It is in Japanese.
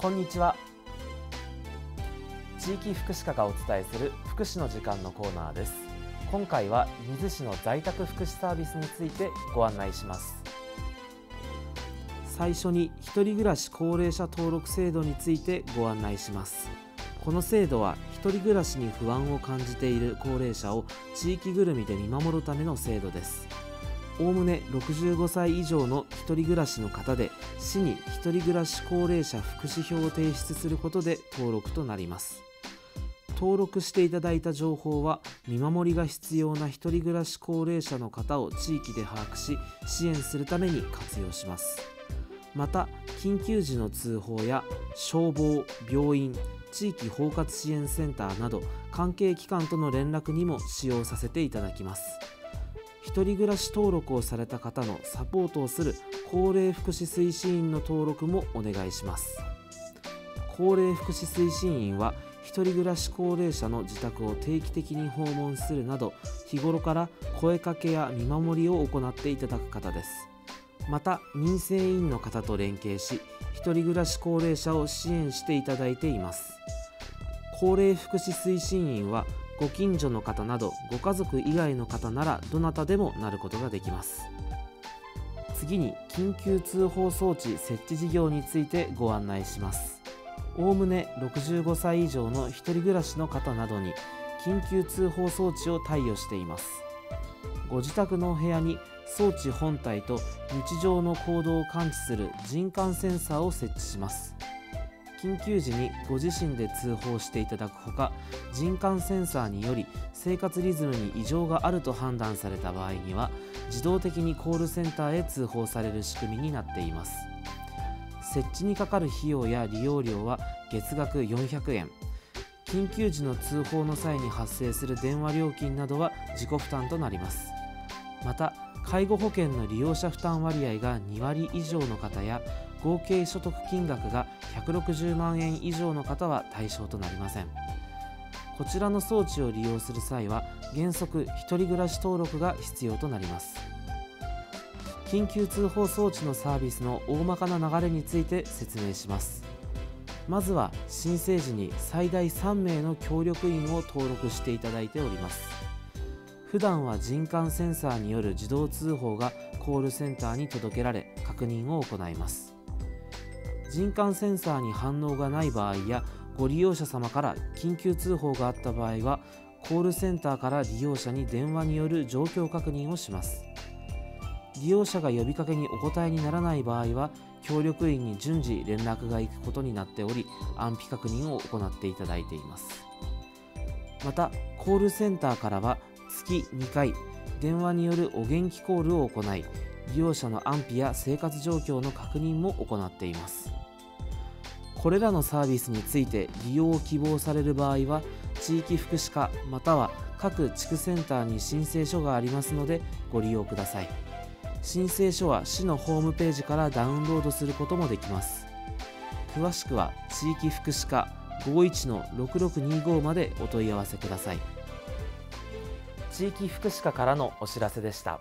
こんにちは。地域福祉課がお伝えする福祉の時間のコーナーです。今回は水市の在宅福祉サービスについてご案内します。最初に一人暮らし高齢者登録制度についてご案内します。この制度は一人暮らしに不安を感じている高齢者を地域ぐるみで見守るための制度です。おおむね65歳以上の一人暮らしの方で市に一人暮らし高齢者福祉票を提出することで登録となります。登録していただいた情報は見守りが必要な一人暮らし高齢者の方を地域で把握し支援するために活用します。また緊急時の通報や消防病院地域包括支援センターなど関係機関との連絡にも使用させていただきます。一人暮らし登録をされた方のサポートをする高齢福祉推進員の登録もお願いします。高齢福祉推進員は一人暮らし高齢者の自宅を定期的に訪問するなど日頃から声かけや見守りを行っていただく方です。また民生委員の方と連携し一人暮らし高齢者を支援していただいています。高齢福祉推進員はご近所の方などご家族以外の方ならどなたでもなることができます。次に緊急通報装置設置事業についてご案内します。おおむね65歳以上の1人暮らしの方などに緊急通報装置を貸与しています。ご自宅のお部屋に装置本体と日常の行動を感知する人感センサーを設置します。緊急時にご自身で通報していただくほか人感センサーにより生活リズムに異常があると判断された場合には自動的にコールセンターへ通報される仕組みになっています。設置にかかる費用や利用料は月額400円。緊急時の通報の際に発生する電話料金などは自己負担となります。また介護保険の利用者負担割合が2割以上の方や合計所得金額が160万円以上の方は対象となりません。こちらの装置を利用する際は原則1人暮らし登録が必要となります。緊急通報装置のサービスの大まかな流れについて説明します。まずは申請時に最大3名の協力員を登録していただいております。普段は人感センサーによる自動通報がコールセンターに届けられ確認を行います。人感センサーに反応がない場合やご利用者様から緊急通報があった場合はコールセンターから利用者に電話による状況確認をします。利用者が呼びかけにお答えにならない場合は協力員に順次連絡が行くことになっており安否確認を行っていただいています。またコールセンターからは月2回電話によるお元気コールを行い利用者の安否や生活状況の確認も行っています。これらのサービスについて利用を希望される場合は地域福祉課または各地区センターに申請書がありますのでご利用ください。申請書は市のホームページからダウンロードすることもできます。詳しくは地域福祉課51-6625までお問い合わせください。地域福祉課からのお知らせでした。